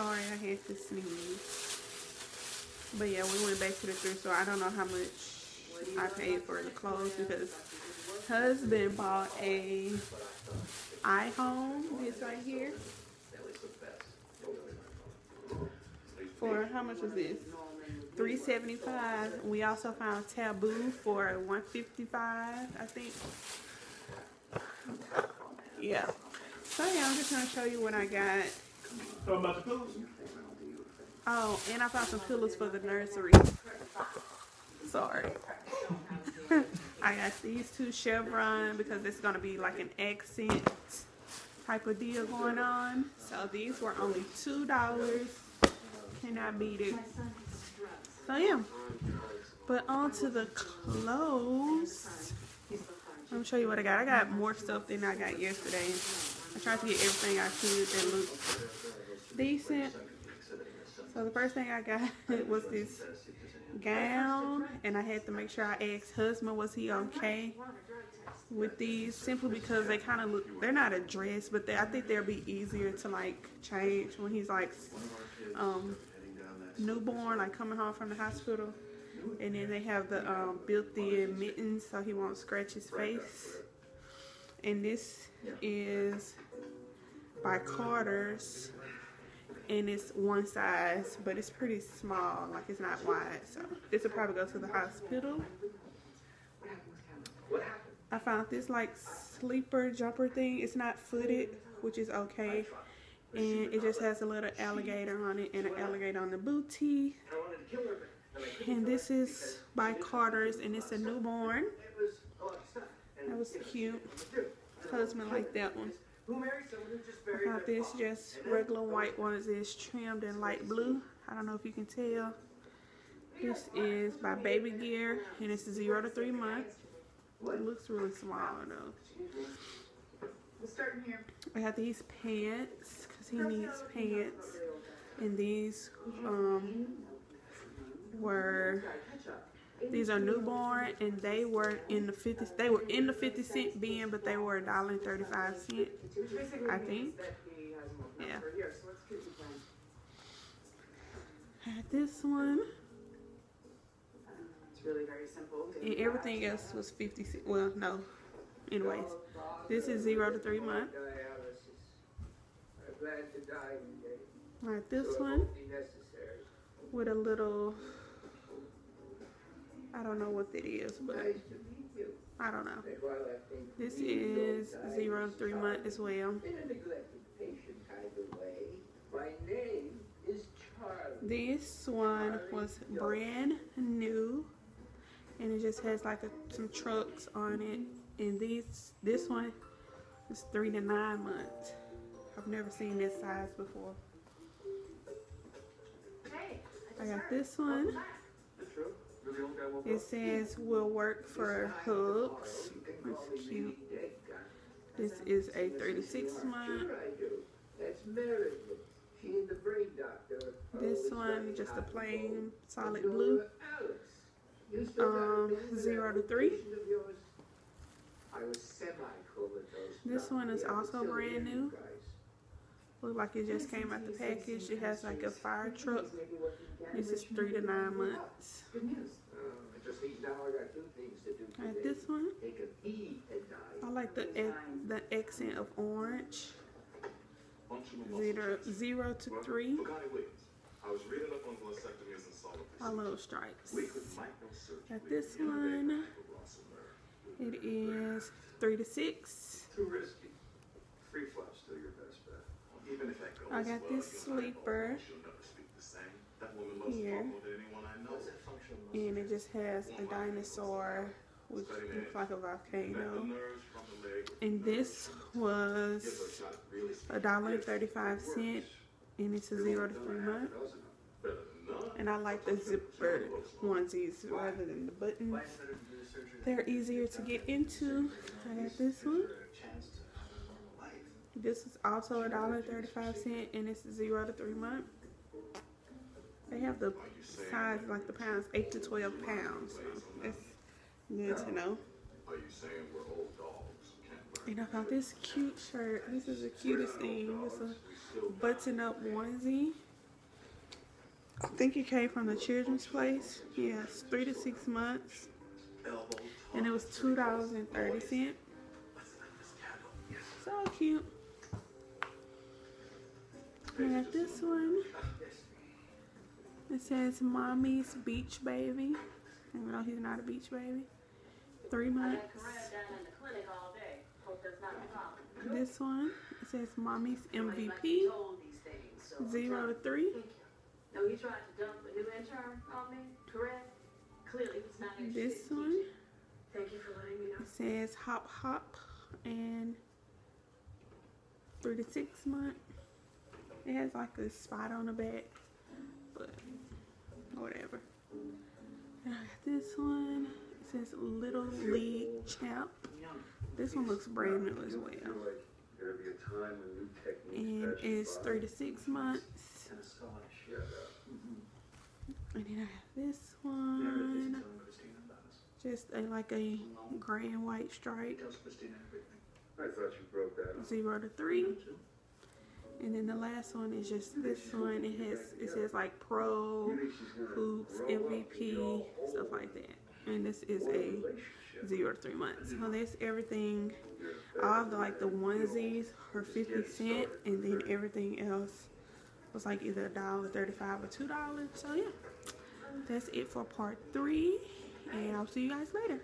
Sorry, I had to sneeze. But yeah, we went back to the thrift store. I don't know how much I paid for the clothes because husband bought a iHome, this right here. For how much was this? 375 We also found Taboo for 155 I think. Yeah. So yeah, I'm just gonna show you what I got. Oh, and I found some pillows for the nursery. Sorry. I got these two chevron because it's gonna be like an accent type of deal going on. So these were only two dollars. Cannot beat it. So yeah. But on to the clothes. Let me show you what I got. I got more stuff than I got yesterday. I tried to get everything I could that looked decent. So the first thing I got was this gown and I had to make sure I asked husband was he okay with these? Simply because they kind of look they're not a dress but they, I think they'll be easier to like change when he's like um, newborn like coming home from the hospital. And then they have the um, built-in mittens so he won't scratch his face. And this is by Carter's and it's one size, but it's pretty small, like it's not wide. So this will probably go to the hospital. I found this like sleeper jumper thing. It's not footed, which is okay. And it just has a little alligator on it and an alligator on the booty. And this is by Carter's and it's a newborn. That was cute. Husband liked that one. I got this just regular white ones is trimmed in light blue. I don't know if you can tell. This is by Baby Gear and it's zero to three months. It looks really small though. I got these pants because he needs pants. And these um, were these are newborn and they were in the 50 they were in the 50 cent bin but they were a dollar and 35 cent I think. Yeah. Had this one. It's really very simple. And everything else was 50 cent. Well, no. Anyways, this is zero to three months. Like this one with a little I don't know what it is, but I don't know. This is zero to three month as well. This one was brand new, and it just has like a, some trucks on it. And these, this one is three to nine months. I've never seen this size before. I got this one. It says will work for hooks. Cute. This is a 36 month. This one just a plain solid blue. Um, zero to three. This one is also brand new. Look like it just came out the package. It has like a fire truck. This is three to nine months. Alright, this one. I like the the accent of orange. Zero, zero to three. I love stripes. At this one. It is three to six. free flow still your best bet even if I got this sleeper here. And it just has a dinosaur, which looks like a volcano. And this was a dollar thirty-five cent, and it's a zero to three month. And I like the zipper onesies rather than the buttons. They're easier to get into. I got this one. This is also a dollar thirty-five cent, and it's a zero to three month. They have the size like the pounds, eight to twelve pounds. So that's good to know. And I found this cute shirt. This is the cutest thing. It's a button-up onesie, I think it came from the children's place. Yes, three to six months. And it was two dollars and thirty cent. So cute. I got this one. It says Mommy's Beach Baby. Even though he's not a beach baby. Three months. This one. It says Mommy's MVP. Zero to three. No, he tried to dump a new intern on me, correct? Clearly was not interested. This one. Thank you for letting me know. It says Hop Hop and three to six month. It has like a spot on the back, but whatever. And I got this one. It says Little League Champ. This one looks brand new as well. And it's three to six months. Up. And then I have this one. Just a, like a gray and white stripe. I thought you broke that. zero to three. And then the last one is just this one. It has it says like pro, hoops, MVP, stuff like that. And this is a zero to three months. So that's everything. All the like the onesies are fifty cent, and then everything else was like either a dollar thirty-five or two dollars. So yeah, that's it for part three. And I'll see you guys later.